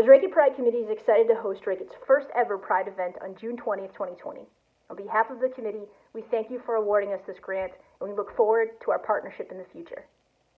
The Dracut Pride Committee is excited to host Dracut's first ever Pride event on June 20th, 2020. On behalf of the committee, we thank you for awarding us this grant and we look forward to our partnership in the future.